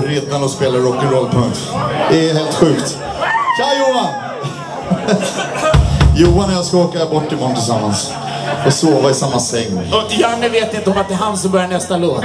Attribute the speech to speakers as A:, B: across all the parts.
A: på Riddarna och spelar rock'n'roll-punk. Det är helt sjukt. Tja Johan! Johan och jag ska åka bort imorgon tillsammans. Och sova i samma säng.
B: Och Janne vet inte om att det är han som börjar nästa låt.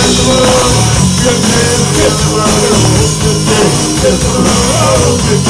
B: Get the
C: road, get the get the get the get the.